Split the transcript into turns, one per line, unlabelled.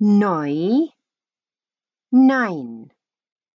neu, nein.